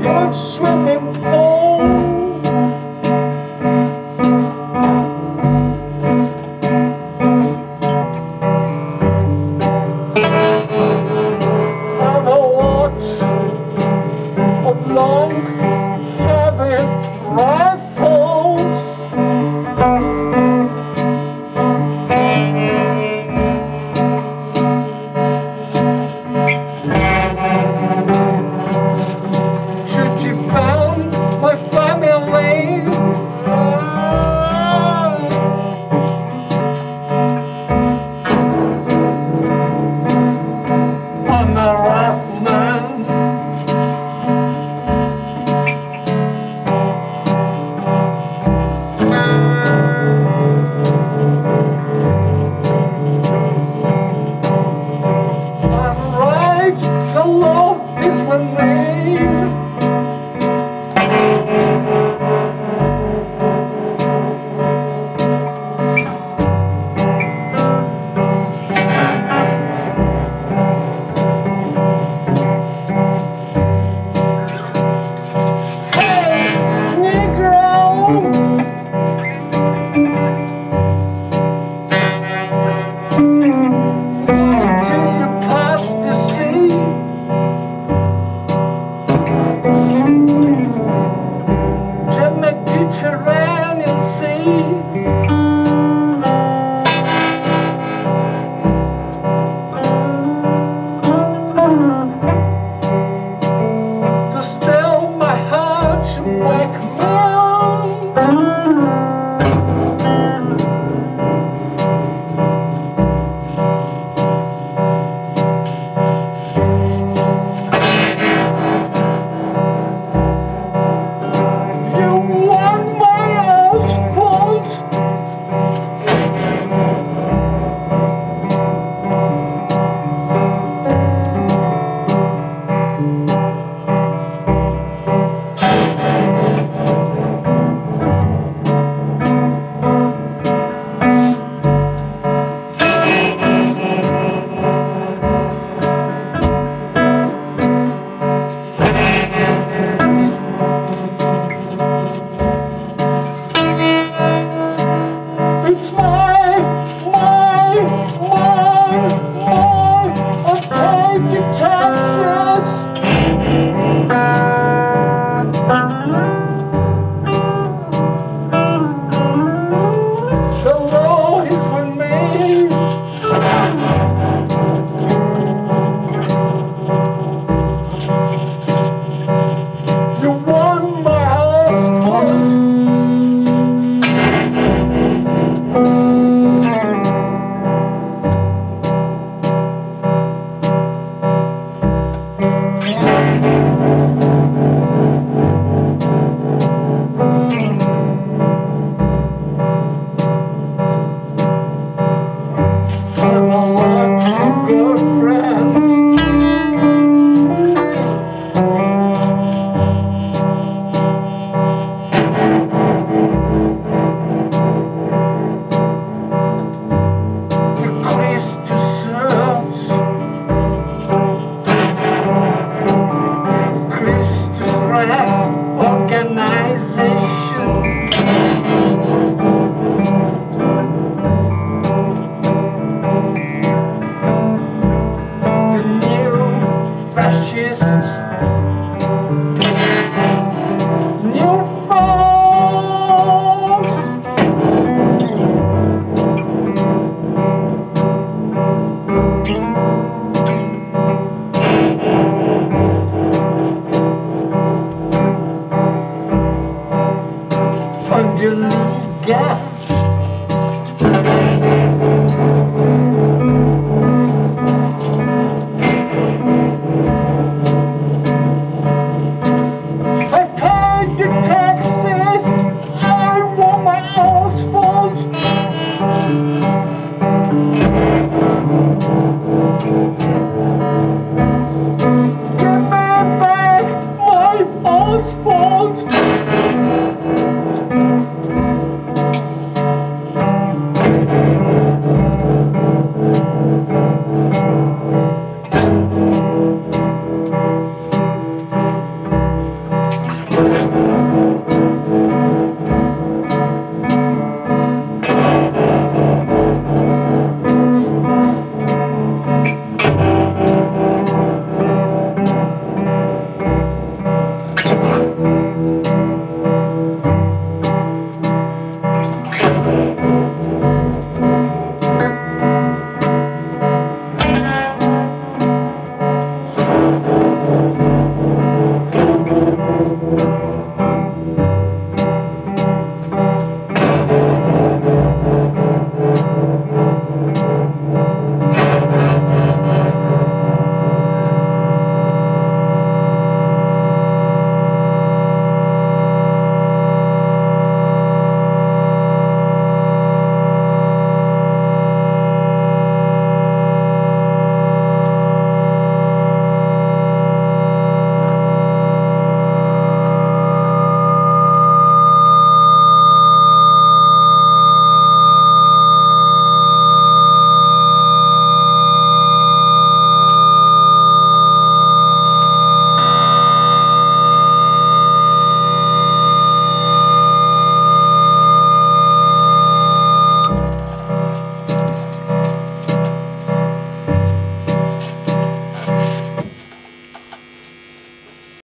huge swimming pool. Mediterranean Sea small. Christ